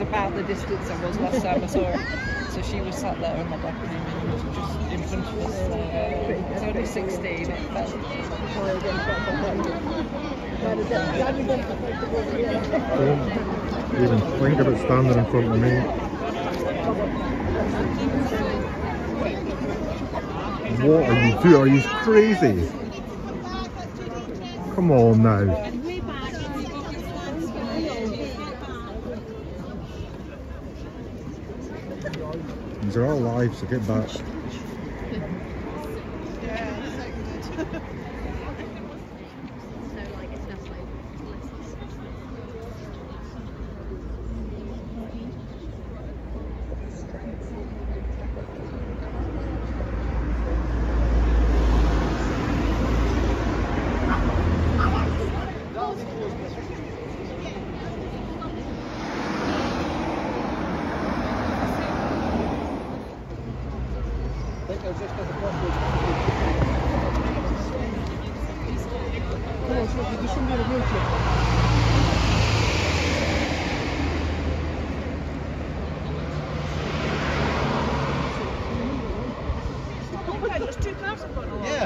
out the distance I was last time I saw her. So she was sat there on my balcony and just in front of us. Uh, it's only 16, it felt. Don't even think about standing in front of me. What are you doing? Are you crazy? Come on now. These are all live, so get back. Come just Sophie, a some. Yeah.